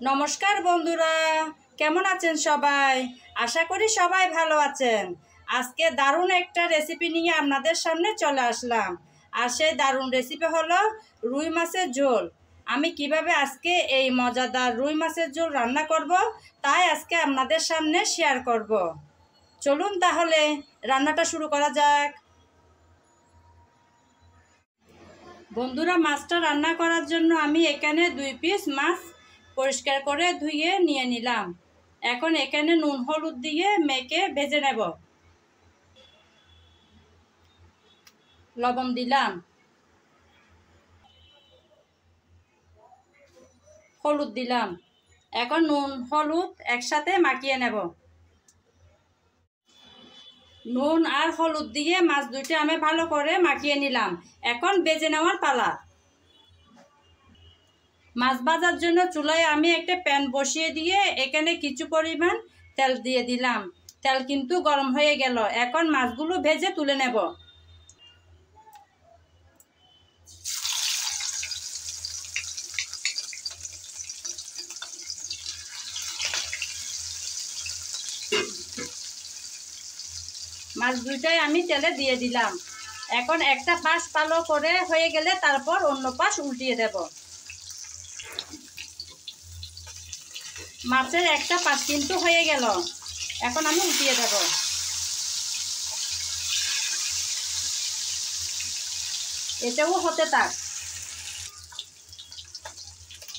নমস্কার বন্ধুরা, কেমন আছেন সবাই? আশা করি সবাই ভালো আছেন। আজকে দারুণ একটা রেসিপি নিয়ে আপনাদের সামনে চলে আসলাম। আর সেই দারুণ রেসিপি হলো রুই মাছের ঝোল। আমি কীভাবে আজকে এই মজাদার রুই মাছের ঝোল রান্না করব, তাই আজকে আপনাদের সামনে শেয়ার করব। চলুন তাহলে রান্নাটা শুরু করা যাক। বন্ধুরা, মাছটা রান্না করার জন্য আমি এখানে দুই পিস মাছ পরিষ্কার করে ধুয়ে নিয়ে নিলাম। এখন এখানে নুন, হলুদ দিয়ে মেখে ভেজে নেব। লবণ দিলাম। হলুদ দিলাম। এখন নুন, হলুদ একসাথে মাখিয়ে নেব। নুন আর হলুদ দিয়ে মাছ দুইটা আমি ভালো করে মাখিয়ে নিলাম। এখন বেজে নেওয়ার পালা। মাছ ভাজার জন্য চুলায় আমি একটা প্যান বসিয়ে দিয়ে এখানে কিছু পরিমাণ তেল দিয়ে দিলাম। তেল কিন্তু গরম হয়ে গেল। এখন মাছগুলো ভেজে তুলে নেব। মাছ দুইটাই আমি তেলে দিয়ে দিলাম। এখন একটা পাশ পালো করে হয়ে গেলে তারপর অন্য পাশ উল্টিয়ে দেব। মাছের একটা পাশ কিন্তু হয়ে গেল। এখন আমি উঠিয়ে দেব। এটাও হতে থাক।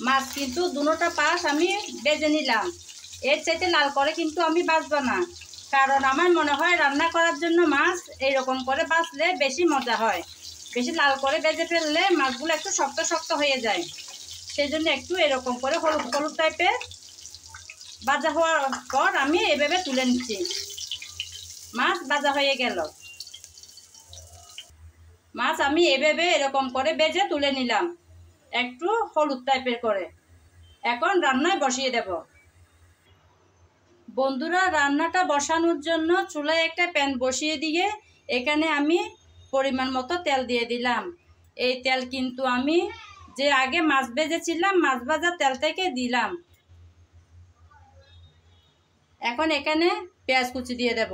মাছ কিন্তু দুটোটা পাশ আমি বেজে নিলাম। এর চাইতে লাল করে কিন্তু আমি বাঁচবো না। কারণ আমার মনে হয় রান্না করার জন্য মাছ এইরকম করে বাঁচলে বেশি মজা হয়। বেশি লাল করে বেজে ফেললে মাছগুলো একটু শক্ত শক্ত হয়ে যায়। সেই জন্য একটু এরকম করে হলুদ হলুদ টাইপের ভাজা হওয়ার পর আমি এভাবে তুলে নিচ্ছি মাছ ভাজা হয়ে গেল। মাছ আমি এভাবে এরকম করে বেজে তুলে নিলাম। একটু হলুদ টাইপের করে। এখন রান্নায় বসিয়ে দেব। বন্ধুরা, রান্নাটা বসানোর জন্য চুলায় একটা প্যান বসিয়ে দিয়ে এখানে আমি পরিমাণ মতো তেল দিয়ে দিলাম। এই তেল কিন্তু আমি যে আগে মাছ ভেজেছিলাম মাছ ভাজা তেল থেকে দিলাম। এখন এখানে পেঁয়াজ কুচি দিয়ে দেব।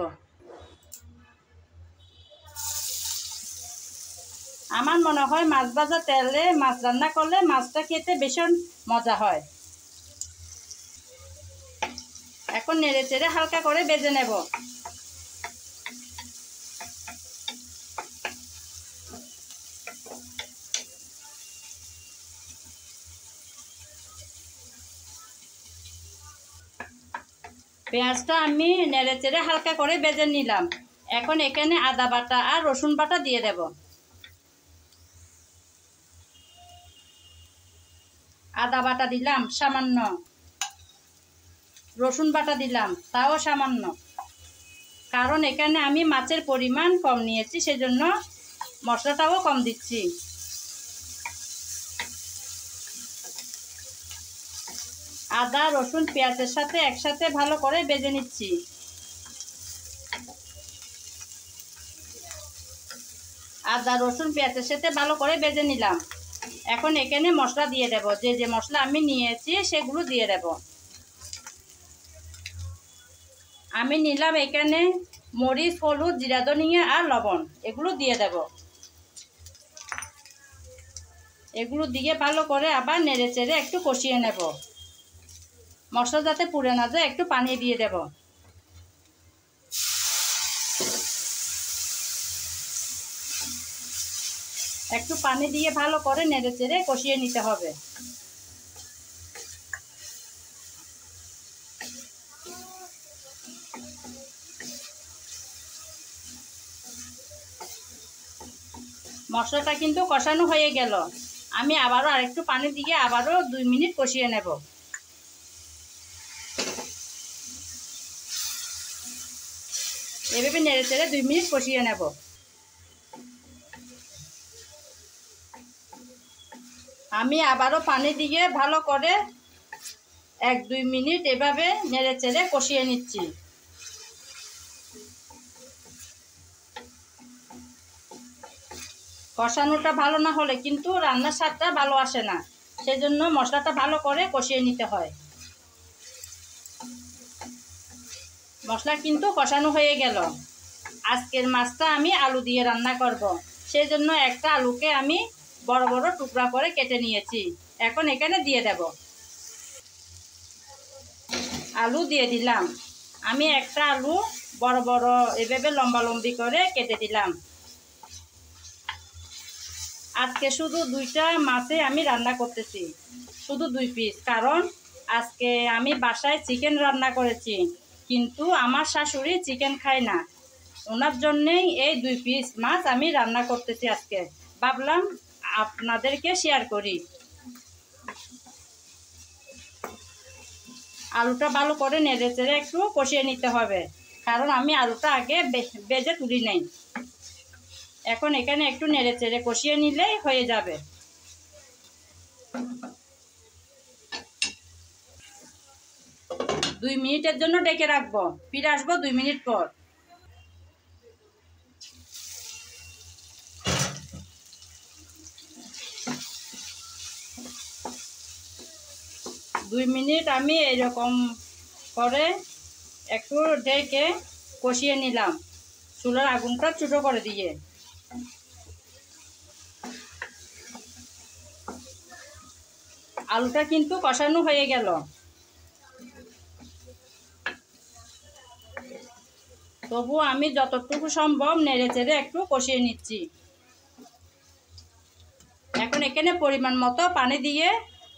আমার মনে হয় মাছ ভাজা তেলে মাছ রান্না করলে মাছটা খেতে ভীষণ মজা হয়। এখন নেড়ে চেড়ে হালকা করে বেজে নেব। পেঁয়াজটা আমি নেড়ে চেড়ে হালকা করে বেজে নিলাম। এখন এখানে আদা বাটা আর রসুন বাটা দিয়ে দেব। আদা বাটা দিলাম, সামান্য। রসুন বাটা দিলাম, তাও সামান্য। কারণ এখানে আমি মাছের পরিমাণ কম নিয়েছি, সেজন্য মশলাটাও কম দিচ্ছি। আদা, রসুন, পেঁয়াজের সাথে একসাথে ভালো করে বেজে নিচ্ছি। আদা, রসুন, পেঁয়াজের সাথে ভালো করে বেজে নিলাম। এখন এখানে মশলা দিয়ে দেব। যে যে মশলা আমি নিয়েছি সেগুলো দিয়ে দেব। আমি নিলাম এখানে মরিচ, হলুদ, জিরা, ধনিয়া আর লবণ। এগুলো দিয়ে দেব। এগুলো দিয়ে ভালো করে আবার নেড়ে চেড়ে একটু কষিয়ে নেব। মশলা যাতে পুড়ে না যায়, একটু পানি দিয়ে দেব। একটু পানি দিয়ে ভালো করে নেড়ে চেড়ে কষিয়ে নিতে হবে। মশলাটা কিন্তু কষানো হয়ে গেল। আমি আবারও আরেকটু পানি দিয়ে আবারও দুই মিনিট কষিয়ে নেব। এভাবে নেড়ে চেড়ে দুই মিনিট কষিয়ে নেব। আমি আবারও পানি দিয়ে ভালো করে এক দুই মিনিট এভাবে নেড়ে চেড়ে কষিয়ে নিচ্ছি। কষানোটা ভালো না হলে কিন্তু রান্নার স্বাদটা ভালো আসে না। সেই জন্য মশলাটা ভালো করে কষিয়ে নিতে হয়। মশলা কিন্তু কষানো হয়ে গেল। আজকের মাছটা আমি আলু দিয়ে রান্না করব। সেই জন্য একটা আলুকে আমি বড় বড় টুকরা করে কেটে নিয়েছি। এখন এখানে দিয়ে দেব। আলু দিয়ে দিলাম। আমি একটা আলু বড় বড় এভাবে লম্বা লম্বি করে কেটে দিলাম। আজকে শুধু দুইটা মাছে আমি রান্না করতেছি। শুধু দুই পিস কারণ আজকে আমি বাসায় চিকেন রান্না করেছি। কিন্তু আমার শাশুড়ি চিকেন খায় না। ওনার জন্যেই এই দুই পিস মাছ আমি রান্না করতেছি আজকে। ভাবলাম আপনাদেরকে শেয়ার করি। আলুটা ভালো করে নেড়ে চেড়ে একটু কষিয়ে নিতে হবে। কারণ আমি আলুটা আগে বেজে তুলি নেই। এখন এখানে একটু নেড়ে চেড়ে কষিয়ে নিলেই হয়ে যাবে। দুই মিনিটের জন্য ডেকে রাখব। ফিরে আসব দুই মিনিট পর। দুই মিনিট আমি এরকম করে একটু ডেকে কষিয়ে নিলাম। চুলার আগুনটা ছোটো করে দিয়ে। আলুটা কিন্তু কষানো হয়ে গেল। তবু আমি যতটুকু সম্ভব নেড়ে চেড়ে একটু কষিয়ে নিচ্ছি। এখন এখানে পরিমাণ মতো পানি দিয়ে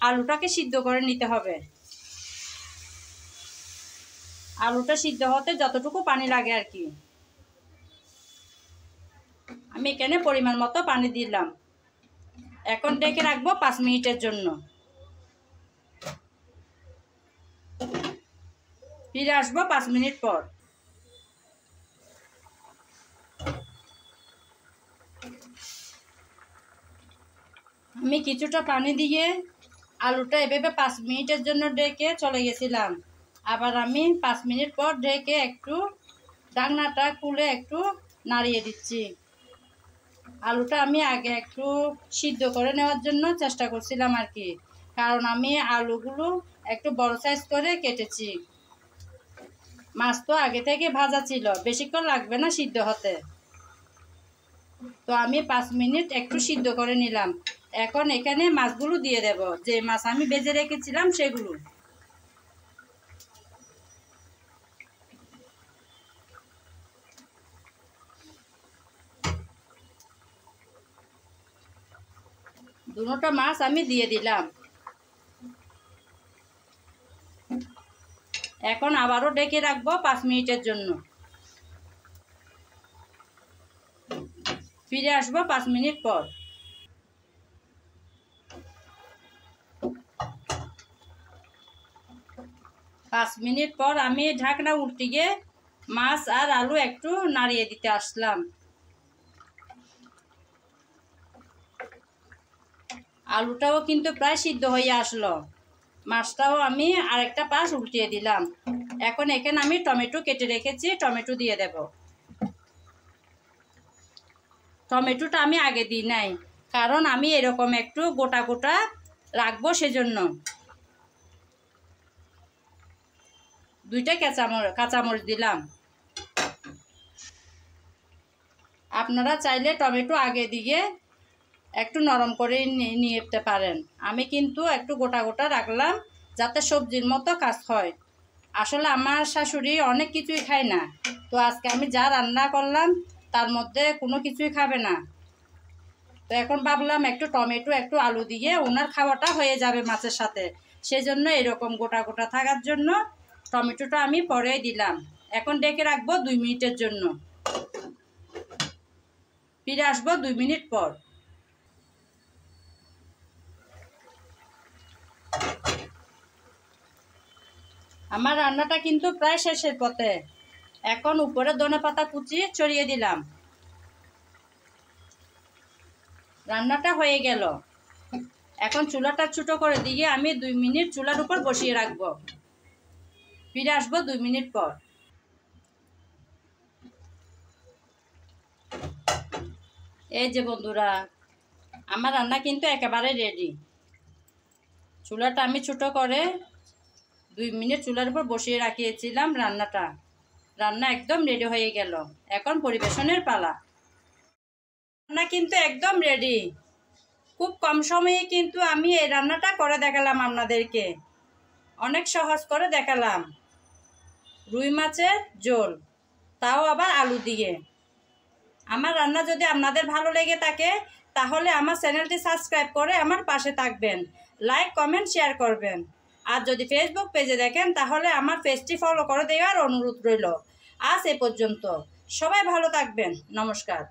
আলুটাকে সিদ্ধ করে নিতে হবে। আলুটা সিদ্ধ হতে যতটুকু পানি লাগে আর কি। আমি এখানে পরিমাণ মতো পানি দিলাম। এখন ডেকে রাখব পাঁচ মিনিটের জন্য। ফিরে আসব পাঁচ মিনিট পর। আমি কিছুটা পানি দিয়ে আলুটা এভাবে পাঁচ মিনিটের জন্য ডেকে চলে গেছিলাম। আবার আমি পাঁচ মিনিট পর ডেকে একটু ডাকনাটা খুলে একটু নাড়িয়ে দিচ্ছি। আলুটা আমি আগে একটু সিদ্ধ করে নেওয়ার জন্য চেষ্টা করছিলাম আর কি, কারণ আমি আলুগুলো একটু বড় সাইজ করে কেটেছি। মাছ তো আগে থেকে ভাজা ছিল, বেশিক্ষণ লাগবে না সিদ্ধ হতে। তো আমি পাঁচ মিনিট একটু সিদ্ধ করে নিলাম। এখন এখানে মাছগুলো দিয়ে দেব। যে মাছ আমি বেজে রেখেছিলাম, সেগুলো। দুটা মাছ আমি দিয়ে দিলাম। এখন আবারও ডেকে রাখব পাঁচ মিনিটের জন্য। ফিরে আসব পাঁচ মিনিট পর। পাঁচ মিনিট পর আমি ঢাকনা উল্টে গিয়ে মাছ আর আলু একটু নাড়িয়ে দিতে আসলাম। আলুটাও কিন্তু প্রায় সিদ্ধ হয়ে আসলো। মাছটাও আমি আরেকটা পাশ উল্টিয়ে দিলাম। এখন এখানে আমি টমেটো কেটে রেখেছি, টমেটো দিয়ে দেব। টমেটোটা আমি আগে দিই নাই, কারণ আমি এরকম একটু গোটা গোটা রাখব সেজন্য। দুইটা কাঁচামর কাঁচামরিচ দিলাম। আপনারা চাইলে টমেটো আগে দিয়ে একটু নরম করে নিয়ে নিতে পারেন। আমি কিন্তু একটু গোটা গোটা রাখলাম যাতে সবজির মতো কাজ হয়। আসলে আমার শাশুড়ি অনেক কিছুই খায় না। তো আজকে আমি যা রান্না করলাম, তার মধ্যে কোনো কিছুই খাবে না। তো এখন ভাবলাম একটু টমেটো, একটু আলু দিয়ে ওনার খাওয়াটা হয়ে যাবে মাছের সাথে। সেজন্য এরকম গোটা গোটা থাকার জন্য টমেটোটা আমি পরে দিলাম। এখন ডেকে রাখব দুই মিনিটের জন্য। ফিরে আসব দুই মিনিট পর। আমার রান্নাটা কিন্তু প্রায় শেষের পথে। এখন উপরে ধনে পাতা কুচি ছড়িয়ে দিলাম। রান্নাটা হয়ে গেল। এখন চুলাটা ছোটো করে দিয়ে আমি দুই মিনিট চুলার উপর বসিয়ে রাখব। ফিরে আসব দুই মিনিট পর। এই যে বন্ধুরা, আমার রান্না কিন্তু একেবারে রেডি চুলাটা আমি ছোট করে দুই মিনিট চুলার উপর বসিয়ে রাখিয়েছিলাম রান্নাটা। রান্না একদম রেডি হয়ে গেল। এখন পরিবেশনের পালা। রান্না কিন্তু একদম রেডি খুব কম সময়ে কিন্তু আমি এই রান্নাটা করে দেখালাম আপনাদেরকে। অনেক সহজ করে দেখালাম। রুই মাছের ঝোল, তাও আবার আলু দিয়ে। আমার রান্না যদি আপনাদের ভালো লেগে থাকে, তাহলে আমার চ্যানেলটি সাবস্ক্রাইব করে আমার পাশে থাকবেন। লাইক, কমেন্ট, শেয়ার করবেন। আর যদি ফেসবুক পেজে দেখেন, তাহলে আমার পেজটি ফলো করে দেওয়ার অনুরোধ রইল। আজ এ পর্যন্ত। সবাই ভালো থাকবেন। নমস্কার।